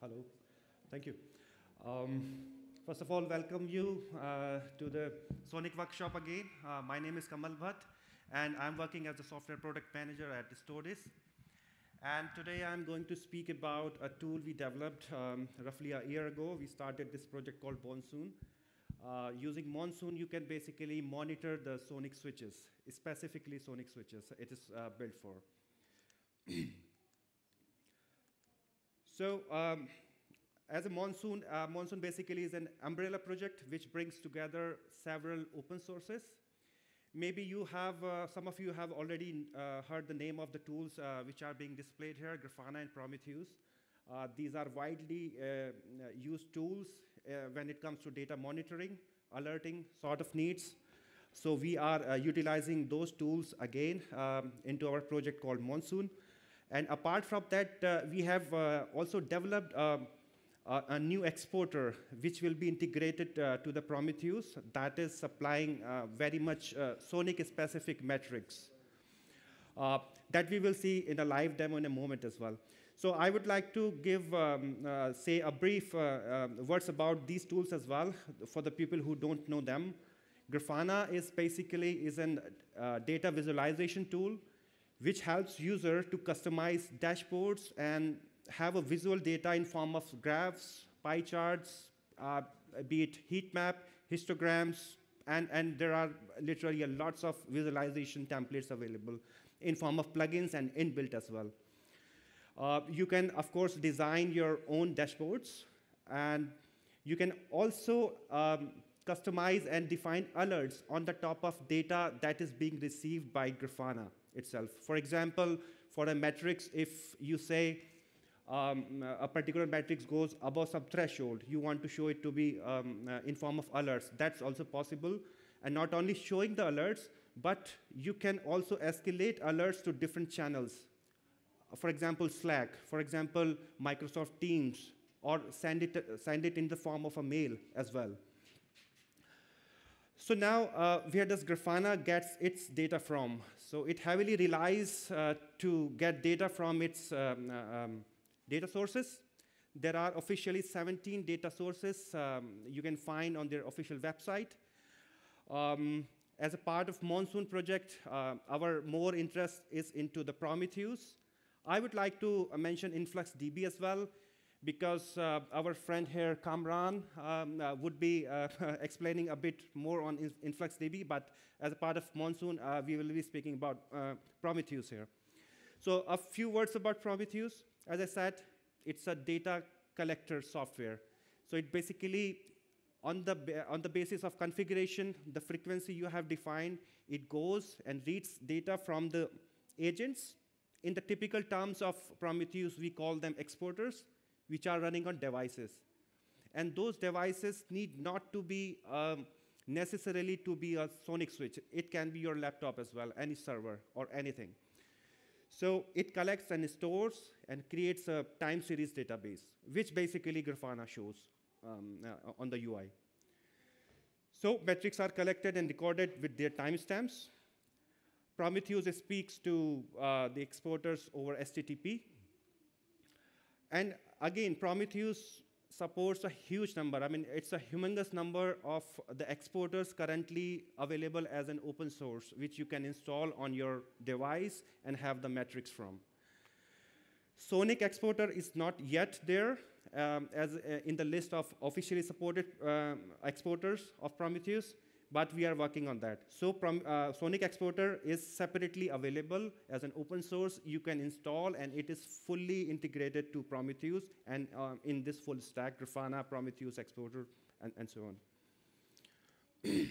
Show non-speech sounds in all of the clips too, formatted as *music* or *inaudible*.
Hello. Thank you. Um, first of all, welcome you uh, to the Sonic workshop again. Uh, my name is Kamal Bhatt, and I'm working as a software product manager at Stordis. And today I'm going to speak about a tool we developed um, roughly a year ago. We started this project called Monsoon. Uh, using Monsoon, you can basically monitor the Sonic switches, specifically Sonic switches it is uh, built for. *clears throat* so um, as a Monsoon, uh, Monsoon basically is an umbrella project which brings together several open sources. Maybe you have, uh, some of you have already uh, heard the name of the tools uh, which are being displayed here, Grafana and Prometheus. Uh, these are widely uh, used tools when it comes to data monitoring, alerting sort of needs. So we are utilizing those tools again um, into our project called Monsoon. And apart from that, we have also developed um, uh, a new exporter which will be integrated uh, to the Prometheus that is supplying uh, very much uh, Sonic specific metrics uh, that we will see in a live demo in a moment as well. So I would like to give, um, uh, say, a brief um, words about these tools as well for the people who don't know them. Grafana is basically is a data visualization tool which helps user to customize dashboards and have a visual data in form of graphs, pie charts, uh, be it heat map, histograms, and, and there are literally lots of visualization templates available in form of plugins and inbuilt as well. Uh, you can, of course, design your own dashboards, and you can also um, customize and define alerts on the top of data that is being received by Grafana itself. For example, for a matrix, if you say um, a particular matrix goes above some threshold, you want to show it to be um, uh, in form of alerts. That's also possible. And not only showing the alerts, but you can also escalate alerts to different channels. For example, Slack, for example, Microsoft Teams, or send it, send it in the form of a mail as well. So now, uh, where does Grafana gets its data from? So it heavily relies uh, to get data from its um, uh, um, data sources. There are officially 17 data sources um, you can find on their official website. Um, as a part of Monsoon project, uh, our more interest is into the Prometheus. I would like to mention InfluxDB as well, because uh, our friend here, Kamran, um, uh, would be uh, *laughs* explaining a bit more on InfluxDB, but as a part of Monsoon, uh, we will be speaking about uh, Prometheus here. So a few words about Prometheus. As I said, it's a data collector software. So it basically, on the, on the basis of configuration, the frequency you have defined, it goes and reads data from the agents. In the typical terms of Prometheus, we call them exporters, which are running on devices. And those devices need not to be um, necessarily to be a Sonic switch. It can be your laptop as well, any server or anything. So it collects and stores and creates a time series database, which basically Grafana shows um, uh, on the UI. So metrics are collected and recorded with their timestamps. Prometheus speaks to uh, the exporters over HTTP. And again, Prometheus supports a huge number. I mean, it's a humongous number of the exporters currently available as an open source, which you can install on your device and have the metrics from. Sonic exporter is not yet there um, as uh, in the list of officially supported um, exporters of Prometheus, but we are working on that. So uh, Sonic Exporter is separately available as an open source. You can install, and it is fully integrated to Prometheus, and uh, in this full stack, Grafana, Prometheus Exporter, and, and so on. *clears throat*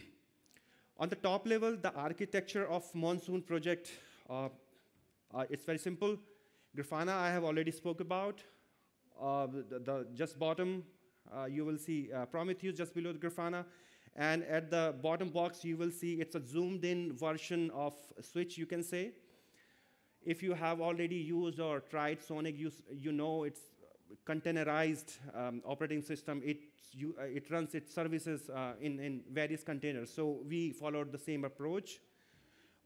on the top level, the architecture of Monsoon project, uh, uh, it's very simple. Grafana, I have already spoke about. Uh, the, the, just bottom, uh, you will see Prometheus just below the Grafana. And at the bottom box, you will see it's a zoomed in version of Switch, you can say. If you have already used or tried Sonic, you, you know it's containerized um, operating system. It, you, uh, it runs its services uh, in, in various containers. So we followed the same approach.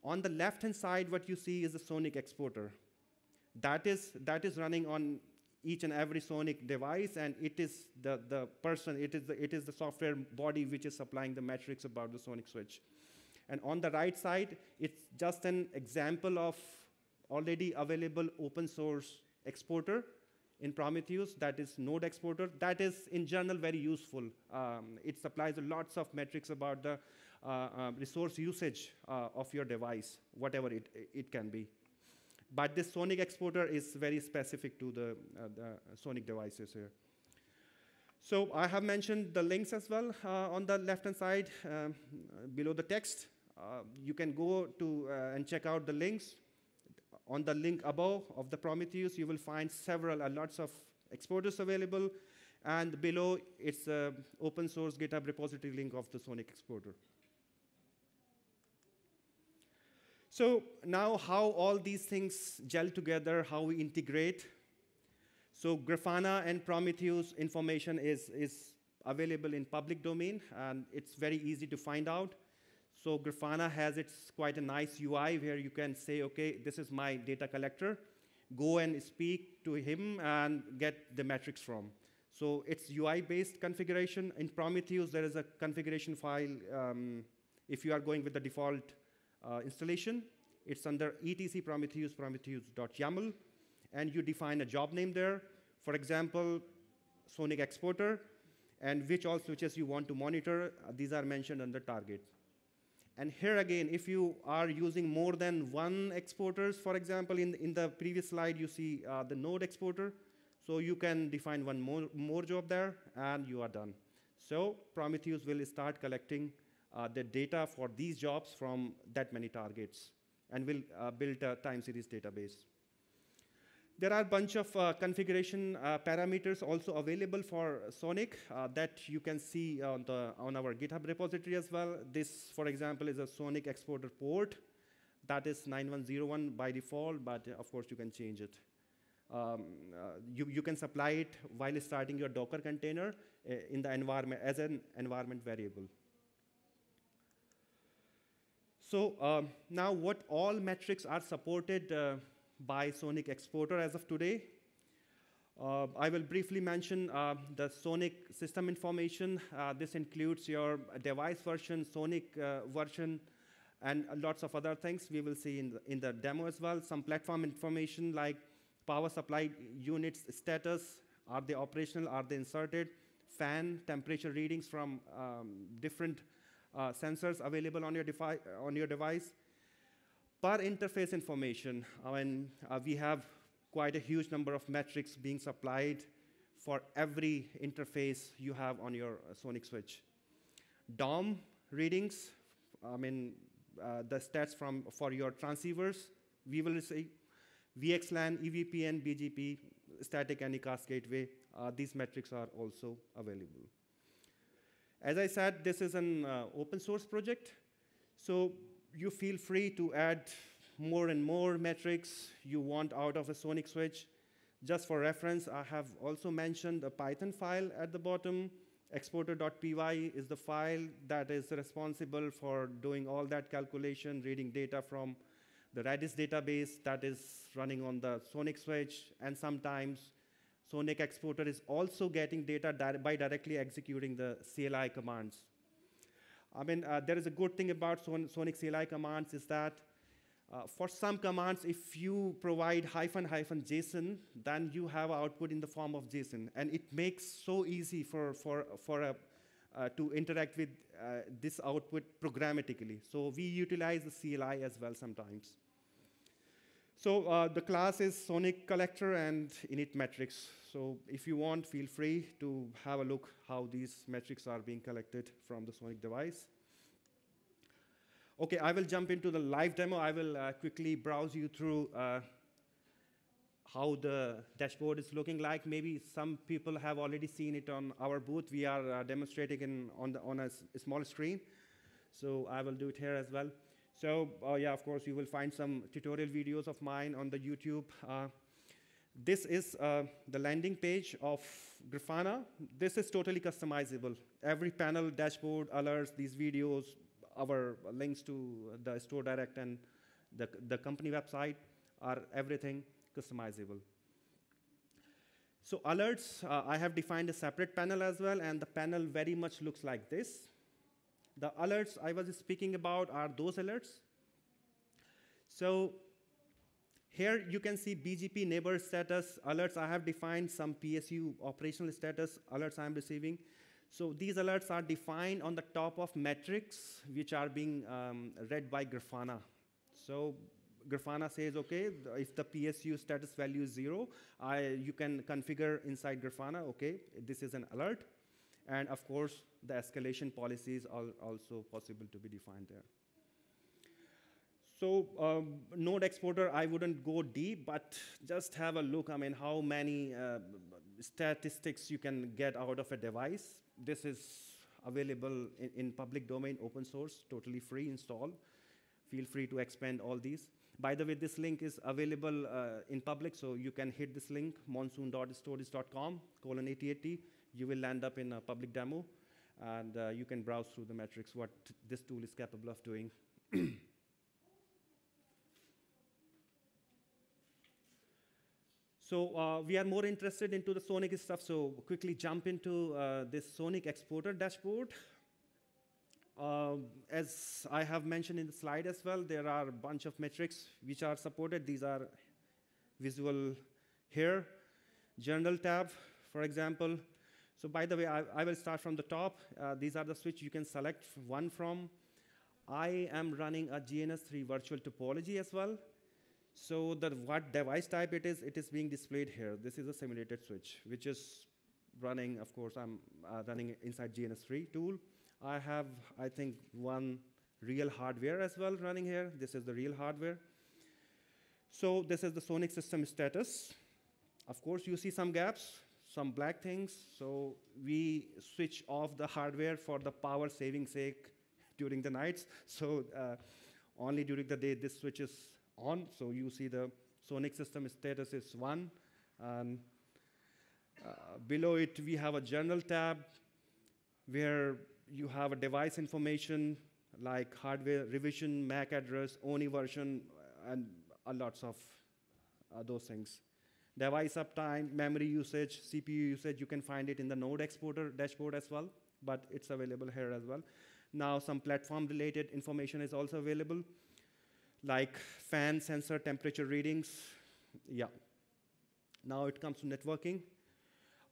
On the left-hand side, what you see is a Sonic exporter. That is, that is running on each and every Sonic device, and it is the, the person, it is the, it is the software body which is supplying the metrics about the Sonic switch. And on the right side, it's just an example of already available open source exporter in Prometheus, that is node exporter. That is, in general, very useful. Um, it supplies lots of metrics about the uh, uh, resource usage uh, of your device, whatever it, it can be. But this Sonic exporter is very specific to the, uh, the Sonic devices here. So I have mentioned the links as well uh, on the left-hand side um, below the text. Uh, you can go to and check out the links on the link above of the Prometheus, you will find several, uh, lots of exporters available. And below, it's an open source GitHub repository link of the Sonic exporter. So now how all these things gel together, how we integrate. So Grafana and Prometheus information is, is available in public domain, and it's very easy to find out. So Grafana has its quite a nice UI where you can say, okay, this is my data collector. Go and speak to him and get the metrics from. So it's UI-based configuration. In Prometheus, there is a configuration file. Um, if you are going with the default uh, installation, it's under etc prometheus prometheus.yaml, and you define a job name there. For example, Sonic exporter, and which all switches you want to monitor. Uh, these are mentioned under target. And here again, if you are using more than one exporters, for example, in, in the previous slide, you see uh, the node exporter. So you can define one more, more job there, and you are done. So Prometheus will start collecting uh, the data for these jobs from that many targets, and we'll uh, build a time series database. There are a bunch of uh, configuration uh, parameters also available for Sonic uh, that you can see on, the, on our GitHub repository as well. This, for example, is a Sonic exporter port. That is 9101 by default, but uh, of course you can change it. Um, uh, you, you can supply it while starting your Docker container in the environment as an environment variable. So um, now what all metrics are supported by Sonic Exporter as of today. Uh, I will briefly mention uh, the Sonic system information. Uh, this includes your device version, Sonic uh, version, and lots of other things we will see in the, in the demo as well. Some platform information like power supply units status, are they operational, are they inserted, fan, temperature readings from um, different uh, sensors available on your, on your device, per interface information, I mean, uh, we have quite a huge number of metrics being supplied for every interface you have on your uh, Sonic switch. DOM readings, I mean, uh, the stats from for your transceivers, we will see VXLAN, EVPN, BGP, static Anycast gateway. Uh, these metrics are also available. As I said, this is an uh, open source project. So you feel free to add more and more metrics you want out of a Sonic switch. Just for reference, I have also mentioned a Python file at the bottom. Exporter.py is the file that is responsible for doing all that calculation, reading data from the Redis database that is running on the Sonic switch, and sometimes Sonic Exporter is also getting data di by directly executing the CLI commands. I mean, uh, there is a good thing about Son Sonic CLI commands is that uh, for some commands, if you provide hyphen hyphen JSON, then you have output in the form of JSON. And it makes so easy for, for, for a, uh, to interact with uh, this output programmatically. So we utilize the CLI as well sometimes. So uh, the class is Sonic collector and init metrics. So if you want, feel free to have a look how these metrics are being collected from the Sonic device. Okay, I will jump into the live demo. I will uh, quickly browse you through uh, how the dashboard is looking like. Maybe some people have already seen it on our booth. We are uh, demonstrating in, on, the, on a, small screen. So I will do it here as well. So uh, yeah, of course, you will find some tutorial videos of mine on the YouTube. Uh, this is uh, the landing page of Grafana. This is totally customizable. Every panel, dashboard, alerts, these videos, our links to the store direct and the, the company website are everything customizable. So alerts, uh, I have defined a separate panel as well, and the panel very much looks like this. The alerts I was speaking about are those alerts. So here you can see BGP neighbor status alerts. I have defined some PSU operational status alerts I'm receiving. So these alerts are defined on the top of metrics which are being um, read by Grafana. So Grafana says, okay, if the PSU status value is zero, I, you can configure inside Grafana, okay, this is an alert. And of course, the escalation policies are also possible to be defined there. So um, node exporter, I wouldn't go deep, but just have a look. I mean, how many uh, statistics you can get out of a device. This is available in, in, public domain, open source, totally free install. Feel free to expand all these. By the way, this link is available uh, in public, so you can hit this link, monsoon.stordis.com, colon 8080. You will land up in a public demo, and uh, you can browse through the metrics, what this tool is capable of doing. So uh, we are more interested into the Sonic stuff, so quickly jump into uh, this Sonic exporter dashboard. Uh, as I have mentioned in the slide as well, there are a bunch of metrics which are supported. These are visual here. Journal tab, for example. So by the way, I, I will start from the top. Uh, these are the switch you can select one from. I am running a GNS3 virtual topology as well. So the what device type it is, it is being displayed here. This is a simulated switch, which is running, of course, I'm uh, running inside GNS3 tool. I have, I think, one real hardware as well running here. This is the real hardware. So this is the Sonic system status. Of course, you see some gaps, some black things. So we switch off the hardware for the power saving sake during the nights. So uh, only during the day this switch is on. So you see the Sonic system status is one. And uh, below it, we have a general tab where you have a device information like hardware revision, MAC address, ONIE version, and uh, lots of uh, those things. Device uptime, memory usage, CPU usage, you can find it in the node exporter dashboard as well, but it's available here as well. Now some platform related information is also available like fan sensor temperature readings. Yeah. Now it comes to networking.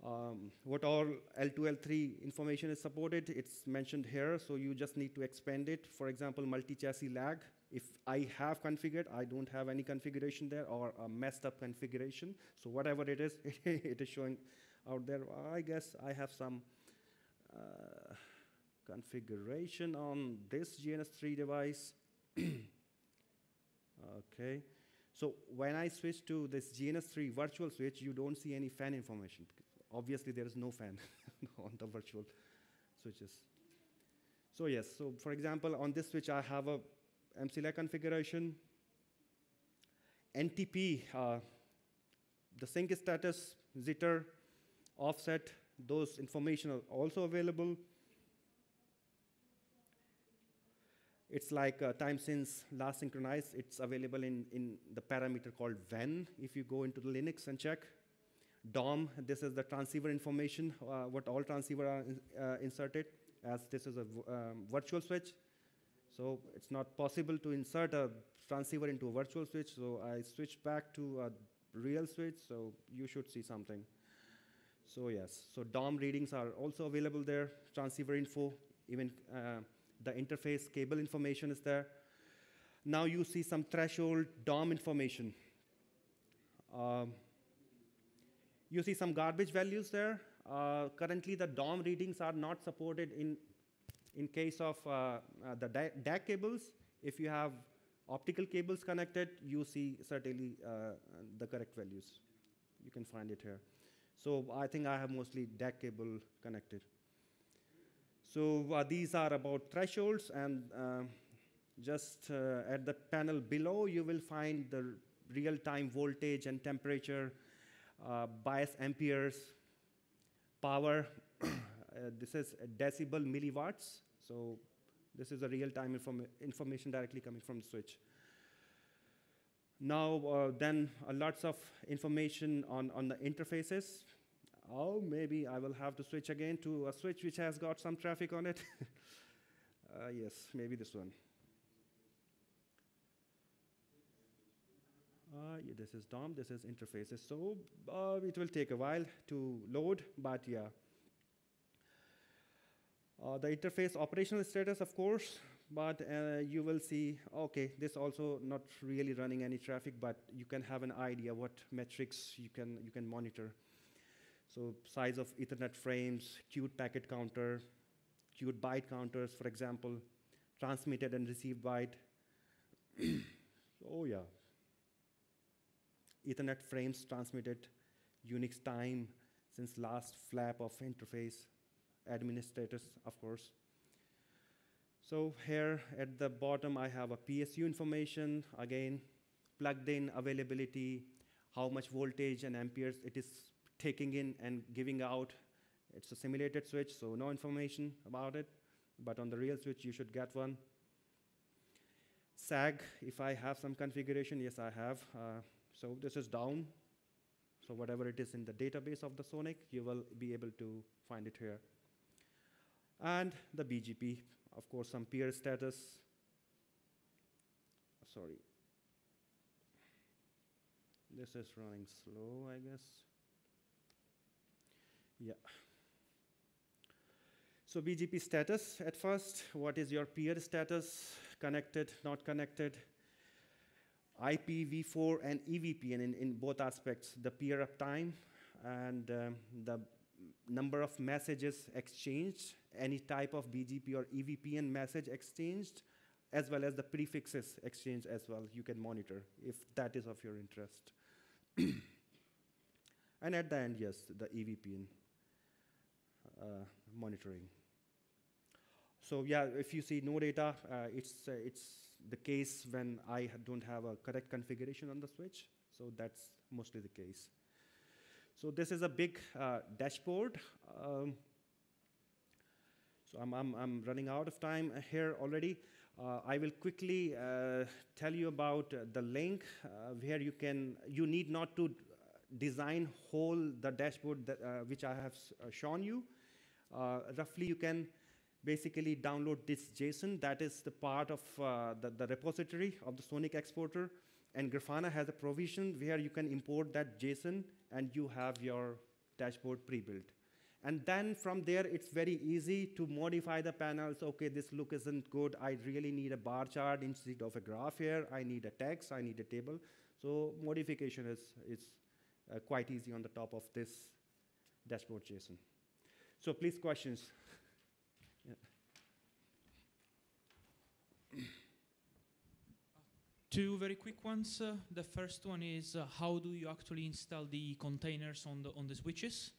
Um, what all L2, L3 information is supported, it's mentioned here, so you just need to expand it. For example, multi-chassis lag. If I have configured, I don't have any configuration there or a messed up configuration. So whatever it is, *laughs* it is showing out there. I guess I have some uh, configuration on this GNS3 device. *coughs* Okay. So when I switch to this GNS3 virtual switch, you don't see any fan information. Obviously, there is no fan *laughs* on the virtual switches. So yes, so for example, on this switch, I have a MCLAG configuration. NTP, uh, the sync status, jitter, offset, those information are also available. It's like uh, time since last synchronized. It's available in, in the parameter called when if you go into the Linux and check. DOM, this is the transceiver information, uh, what all transceiver are in, uh, inserted, as this is a um, virtual switch. So it's not possible to insert a transceiver into a virtual switch, so I switched back to a real switch, so you should see something. So yes, so DOM readings are also available there, transceiver info, even uh, the interface cable information is there. Now you see some threshold DOM information. Um, you see some garbage values there. Uh, currently, the DOM readings are not supported in, in case of uh, uh, the DAC cables. If you have optical cables connected, you see certainly uh, the correct values. You can find it here. So I think I have mostly DAC cable connected. So uh, these are about thresholds, and just uh, at the panel below, you will find the real-time voltage and temperature, uh, bias amperes, power. *clears throat* Uh, this is decibel milliwatts. So this is a real-time inform information directly coming from the switch. Now, uh, then lots of information on, on the interfaces. oh, maybe I will have to switch again to a switch which has got some traffic on it. *laughs* uh, yes, maybe this one. Uh, yeah, this is DOM, this is interfaces. So uh, it will take a while to load, but yeah. Uh, the interface operational status, of course, but uh, you will see, okay, this also not really running any traffic, but you can have an idea what metrics you can, you can monitor. So size of Ethernet frames, queued packet counter, queued byte counters, for example, transmitted and received byte. *coughs* oh yeah. Ethernet frames transmitted, Unix time since last flap of interface, administrators, of course. So here at the bottom, I have a PSU information, again, plugged in availability, how much voltage and amperes it is taking in and giving out. It's a simulated switch, so no information about it, but on the real switch, you should get one. SAG, if I have some configuration, yes, I have. Uh, so this is down. So whatever it is in the database of the Sonic, you will be able to find it here. And the BGP, of course, some peer status. Sorry. This is running slow, I guess. Yeah. So BGP status at first, what is your peer status? Connected, not connected? IPv4 and EVPN in, in both aspects, the peer uptime and um, the number of messages exchanged, any type of BGP or EVPN message exchanged, as well as the prefixes exchanged as well, you can monitor if that is of your interest. *clears throat* and at the end, yes, the EVPN uh, monitoring. So yeah, if you see no data, uh, it's, uh, it's the case when I don't have a correct configuration on the switch. So that's mostly the case. So this is a big uh, dashboard. Um, so I'm, I'm, I'm, running out of time here already. Uh, I will quickly uh, tell you about uh, the link uh, where you can, you need not to design whole the dashboard that, uh, which I have shown you. roughly you can basically download this JSON. That is the part of uh, the, the, repository of the Sonic exporter. And Grafana has a provision where you can import that JSON and you have your dashboard pre-built. And then from there, it's very easy to modify the panels. Okay, this look isn't good. I really need a bar chart instead of a graph here. I need a text. I need a table. So modification is, is uh, quite easy on the top of this dashboard JSON. So please questions. Two very quick ones. Uh, the first one is uh, how do you actually install the containers on the on the switches?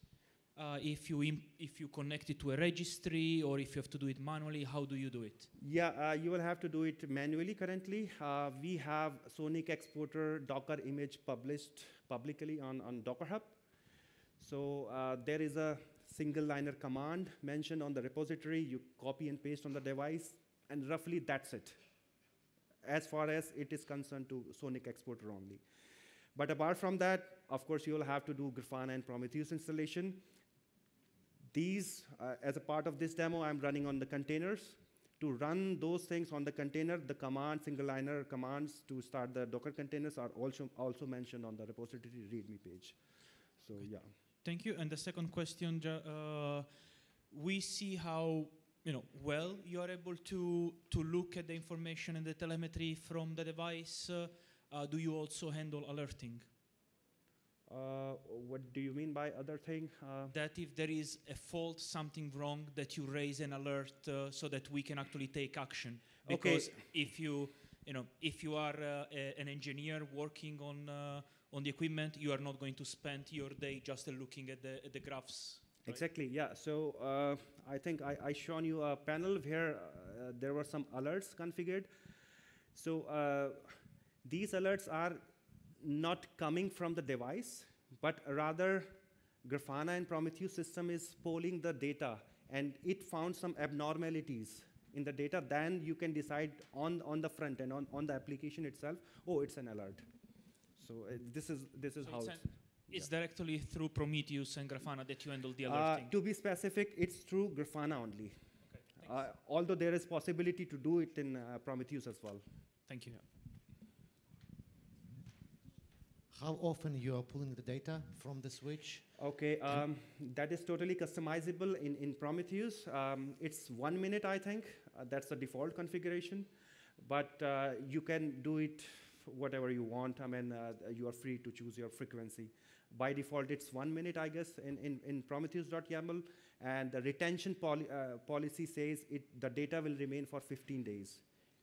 Uh, if you if you connect it to a registry or if you have to do it manually, how do you do it? Yeah, uh, you will have to do it manually. Currently, uh, we have Sonic Exporter Docker image published publicly on on Docker Hub. So uh, there is a single liner command mentioned on the repository. You copy and paste on the device, and roughly that's it as far as it is concerned to Sonic Exporter only. But apart from that, of course, you will have to do Grafana and Prometheus installation. These, uh, as a part of this demo, I'm running on the containers. To run those things on the container, the command, single liner commands to start the Docker containers are also, also mentioned on the repository README page. So, yeah. Thank you. And the second question, uh, we see how you know, well, you are able to, to look at the information and the telemetry from the device. Uh, uh, do you also handle alerting? Uh, what do you mean by other thing? Uh, that if there is a fault, something wrong, that you raise an alert uh, so that we can actually take action. Because okay. if you, you know, if you are uh, a, an engineer working on on the equipment, you are not going to spend your day just looking at the at the graphs? Exactly, yeah. So uh, I think I, I shown you a panel where uh, there were some alerts configured. So uh, these alerts are not coming from the device, but rather Grafana and Prometheus system is polling the data and it found some abnormalities in the data, then you can decide on, on the front end, on, on the application itself, oh, it's an alert. So uh, this is, this is so how it's, It's Yeah. directly through Prometheus and Grafana that you handle the Uh, alerting. to be specific, it's through Grafana only. okay. Uh, although there is possibility to do it in uh, Prometheus as well. Thank you. How often you are pulling the data from the switch? Okay, um, that is totally customizable in, in Prometheus. Um, it's one minute, I think. Uh, that's the default configuration. But uh, you can do it whatever you want. I mean, uh, you are free to choose your frequency. By default, it's one minute, I guess, in, in, in Prometheus.yaml. And the retention poli uh, policy says it, the data will remain for 15 days.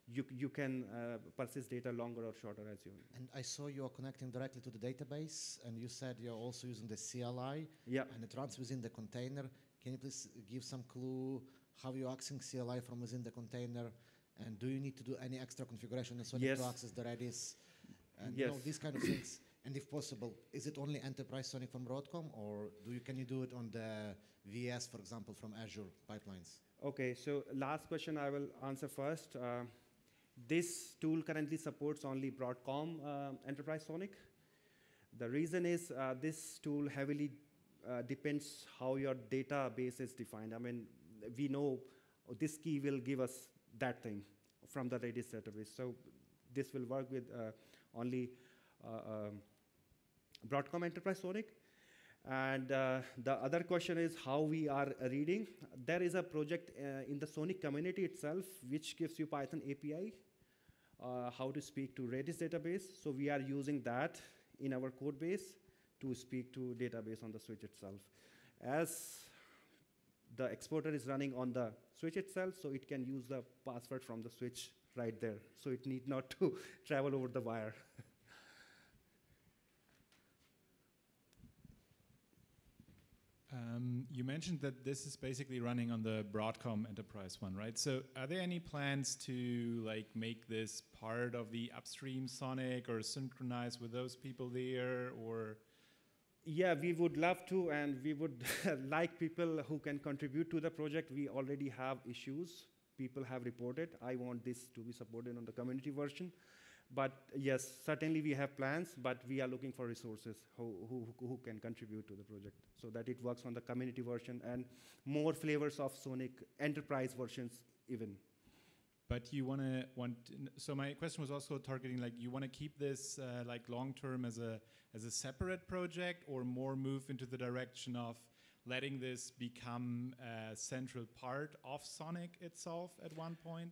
You, you can uh, persist data longer or shorter as you want. And I saw you are connecting directly to the database, and you said you're also using the CLI, Yeah. and it runs within the container. Can you please give some clue how you're accessing CLI from within the container? And do you need to do any extra configuration Sonic Yes. to access the Redis? And you know, these kind of things. And if possible, is it only Enterprise Sonic from Broadcom, or do you, can you do it on the VS, for example, from Azure pipelines? Okay, so last question I will answer first. Uh, this tool currently supports only Broadcom uh, Enterprise Sonic. The reason is uh, this tool heavily uh, depends how your database is defined. I mean, we know this key will give us that thing from the Redis database. So this will work with uh, only uh, um, Broadcom Enterprise Sonic. And uh, the other question is how we are reading. There is a project uh, in the Sonic community itself which gives you Python API, uh, how to speak to Redis database. So we are using that in our code base to speak to database on the switch itself. As the exporter is running on the switch itself, so it can use the password from the switch right there. So it need not to *laughs* travel over the wire. *laughs* Um, you mentioned that this is basically running on the Broadcom enterprise one, right? So are there any plans to like make this part of the upstream Sonic or synchronize with those people there or Yeah, we would love to, and we would *laughs* like people who can contribute to the project. We already have issues. People have reported. I want this to be supported on the community version. But yes, certainly we have plans, but we are looking for resources who, who, who can contribute to the project so that it works on the community version and more flavors of Sonic enterprise versions even. but you want to want so my question was also targeting like you want to keep this uh, like long term as a as a separate project or more move into the direction of letting this become a central part of Sonic itself at one point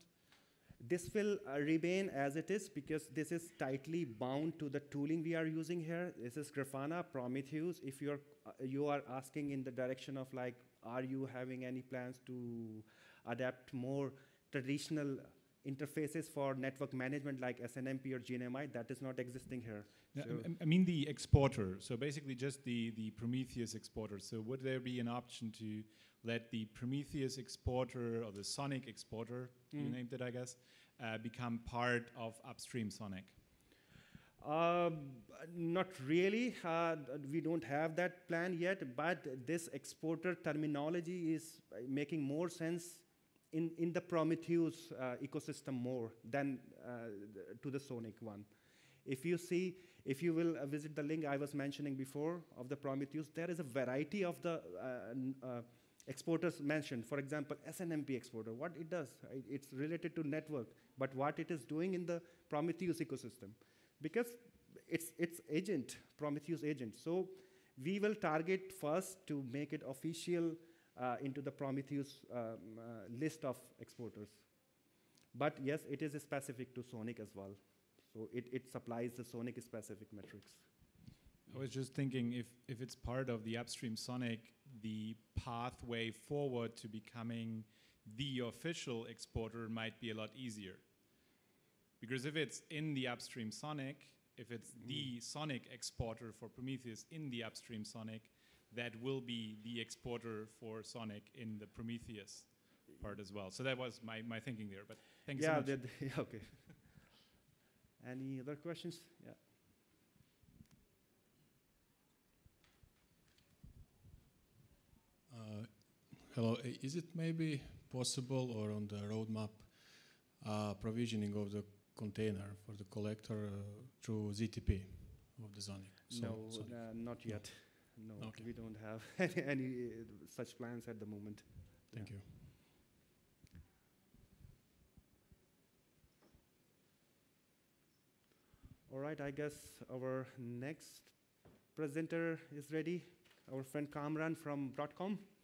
This will uh, remain as it is because this is tightly bound to the tooling we are using here. This is Grafana, Prometheus. If you're, uh, you are asking in the direction of like, are you having any plans to adapt more traditional interfaces for network management like SNMP or GNMI? That is not existing here. No, So- I- I mean the exporter. So basically, just the the Prometheus exporter. So would there be an option to let the Prometheus exporter or the Sonic exporter, you Mhm. named it, I guess, uh, become part of upstream Sonic? Um, not really. Uh, we don't have that plan yet, but this exporter terminology is uh, making more sense in, in the Prometheus uh, ecosystem more than uh, to the Sonic one. If you see, if you will uh, visit the link I was mentioning before of the Prometheus, there is a variety of the uh, uh, exporters mentioned. For example, SNMP exporter, what it does, it's related to network, but what it is doing in the Prometheus ecosystem because it's it's agent prometheus agent so we will target first to make it official uh, into the prometheus um, uh, list of exporters. But yes it is specific to sonic as well. So it, it supplies the sonic specific metrics. I was just thinking if if it's part of the upstream Sonic, the pathway forward to becoming the official exporter might be a lot easier. Because if it's in the upstream Sonic, if it's the Sonic exporter for Prometheus in the upstream Sonic, that will be the exporter for Sonic in the Prometheus part as well. So that was my, my thinking there. But thank you yeah, so much. that- *laughs* yeah, okay *laughs* any other questions yeah Uh, Hello, is it maybe possible or on the roadmap uh, provisioning of the container for the collector uh, through ZTP of the Sonic? no, Sonic. uh, not No. yet. No, Okay. we don't have *laughs* any, any uh, such plans at the moment. Thank you. All right, I guess our next presenter is ready. Our friend Kamran from Broadcom.